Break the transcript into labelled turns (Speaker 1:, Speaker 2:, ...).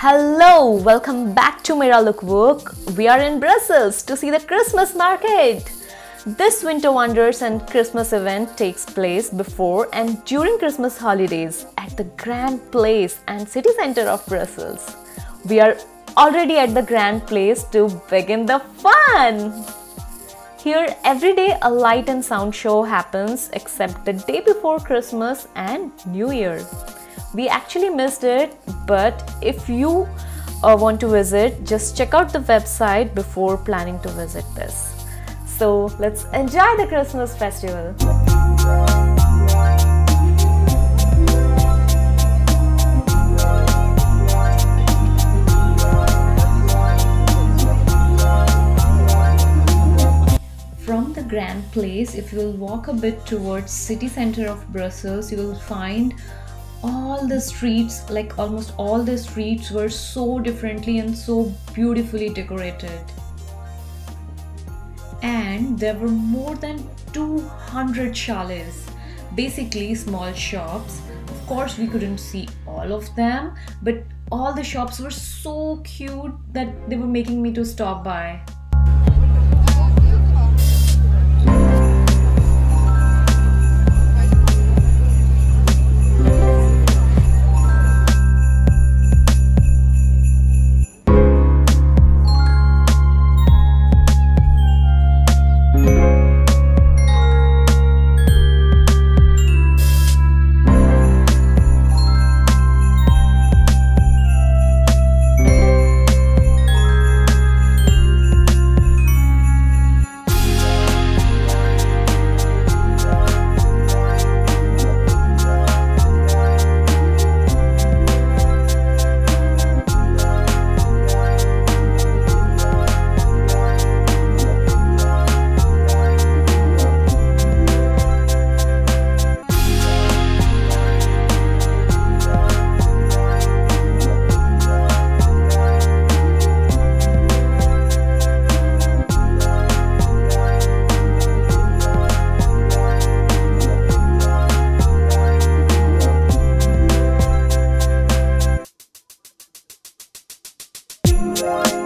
Speaker 1: Hello, welcome back to Mera Look Vook. We are in Brussels to see the Christmas market. This Winter Wonders and Christmas event takes place before and during Christmas holidays at the Grand Place and city center of Brussels. We are already at the Grand Place to begin the fun. Here, every day a light and sound show happens except the day before Christmas and New Year. We actually missed it, but if you uh, want to visit, just check out the website before planning to visit this. So let's enjoy the Christmas festival. Grand Place, if you will walk a bit towards city center of Brussels, you will find all the streets like almost all the streets were so differently and so beautifully decorated. And there were more than 200 chalets basically small shops. Of course we couldn't see all of them but all the shops were so cute that they were making me to stop by Bye.